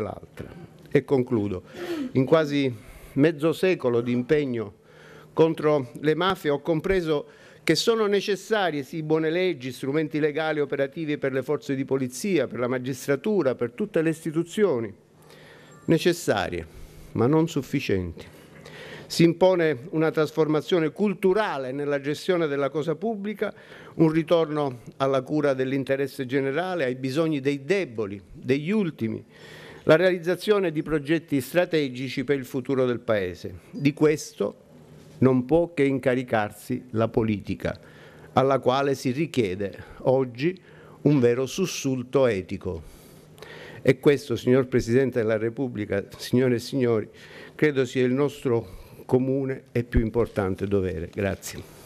l'altra. E concludo. In quasi mezzo secolo di impegno contro le mafie ho compreso che sono necessarie sì buone leggi, strumenti legali operativi per le forze di polizia, per la magistratura, per tutte le istituzioni, necessarie ma non sufficienti. Si impone una trasformazione culturale nella gestione della cosa pubblica, un ritorno alla cura dell'interesse generale, ai bisogni dei deboli, degli ultimi, la realizzazione di progetti strategici per il futuro del Paese. Di questo non può che incaricarsi la politica, alla quale si richiede oggi un vero sussulto etico. E questo, signor Presidente della Repubblica, signore e signori, credo sia il nostro comune e più importante dovere. Grazie.